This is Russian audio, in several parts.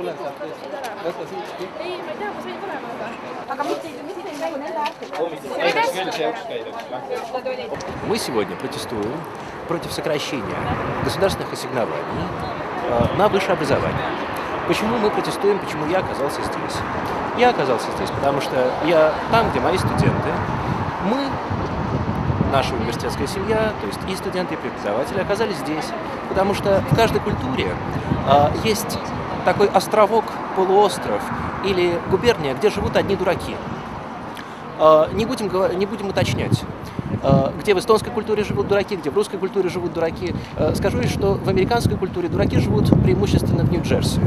tulen sealt võta siit. ei, ma ei tea, ma sain tulema juba. aga mitte, mitte ei käi nende äärtega. hommikul küll see uks käib, eks või? Мы сегодня протестуем против сокращения государственных ассигнований э, на высшее образование. Почему мы протестуем, почему я оказался здесь? Я оказался здесь, потому что я там, где мои студенты, мы, наша университетская семья, то есть и студенты, и преподаватели оказались здесь, потому что в каждой культуре э, есть такой островок, полуостров или губерния, где живут одни дураки. Э, не, будем, не будем уточнять, э, где в эстонской культуре живут дураки, где в русской культуре живут дураки. Э, Скажу лишь, что в американской культуре дураки живут преимущественно в Нью-Джерси.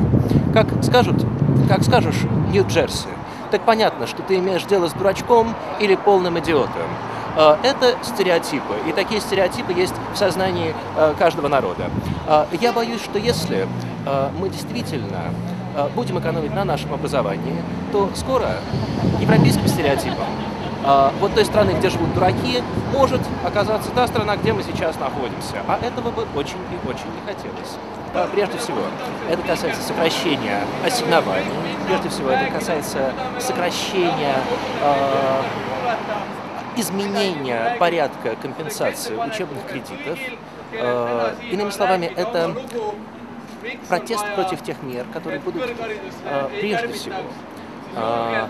Как скажут, как скажешь Нью-Джерси, так понятно, что ты имеешь дело с дурачком или полным идиотом. Это стереотипы, и такие стереотипы есть в сознании каждого народа. Я боюсь, что если мы действительно э, будем экономить на нашем образовании, то скоро европейским стереотипом э, вот той страны, где живут дураки, может оказаться та страна, где мы сейчас находимся. А этого бы очень и очень не хотелось. Прежде всего, это касается сокращения ассигнований, прежде всего, это касается сокращения э, изменения порядка компенсации учебных кредитов. Э, Иными словами, это протест против тех мер, которые будут э, прежде всего э,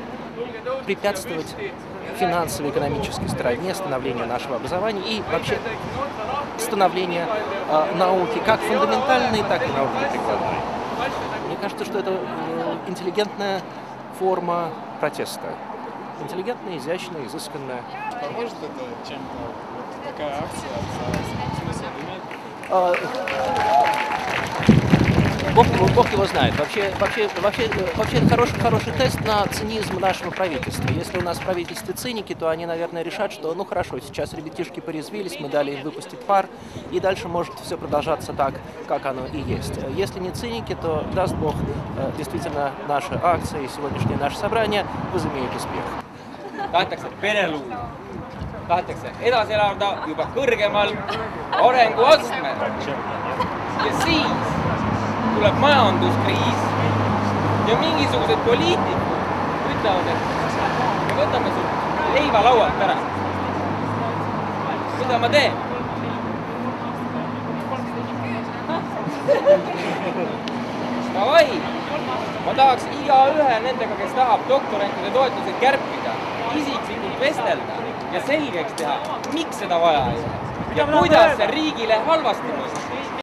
препятствовать финансово-экономической стороне становления нашего образования и вообще становления э, науки как фундаментальной, так и науки прикладной. Мне кажется, что это э, интеллигентная форма протеста. Интеллигентная, изящная, изысканная. Поможет это чем-то? Вот такая акция? А, Бог его, Бог его знает. Вообще, вообще, вообще, вообще хороший, хороший тест на цинизм нашего правительства. Если у нас в правительстве циники, то они, наверное, решат, что ну хорошо, сейчас ребятишки порезвились, мы дали им выпустить пар, и дальше может все продолжаться так, как оно и есть. Если не циники, то даст Бог, э, действительно наша акция и сегодняшнее наше собрание возымеют успех. tahetakse perelugu, tahetakse edasi elada juba kõrgemal arenguastmel. ja siis tuleb majanduskriis ja mingisugused poliitikud ütlevad, et me võtame sul leiva laualt ära. mida ma teen? Davai, ma tahaks igaühe nendega, kes tahab doktorantide toetuseid kärpida, isiklikult vestelda ja selgeks teha, miks seda vaja ei ole ja kuidas see riigile halvasti mõjub.